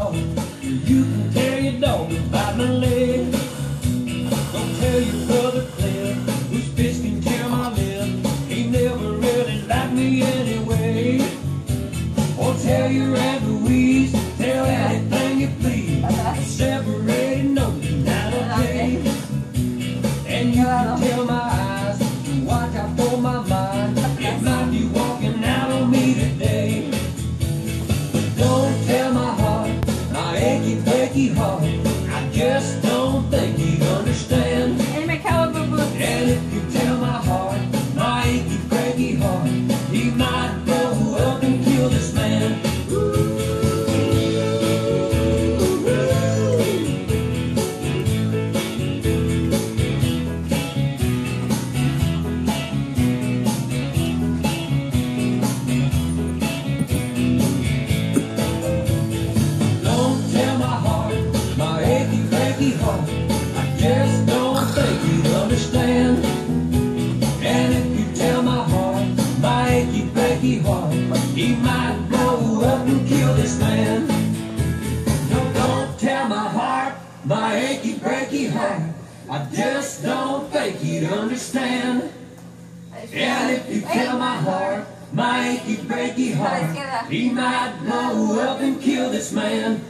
dog. You can carry your dog by my leg. Don't tell your brother Cliff, whose bitch can tear my lip. He never really liked me anyway. Or tell your Aunt Louise, tell Aunt heart. I just don't think you'd understand. And if you tell my heart, my achy breaky heart, he might blow up and kill this man. No, don't tell my heart, my achy breaky heart. I just don't think you'd understand. And if you tell my heart, my achy breaky heart, he might blow up and kill this man.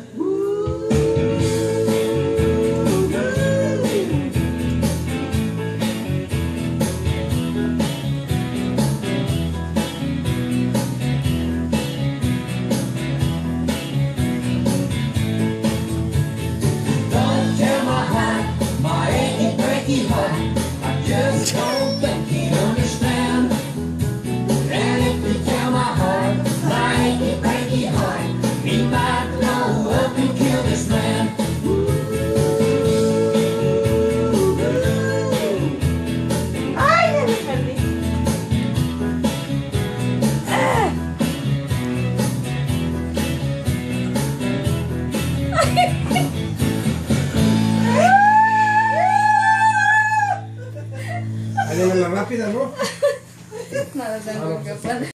Háganla rápida, ¿no? Nada, tengo que pasar.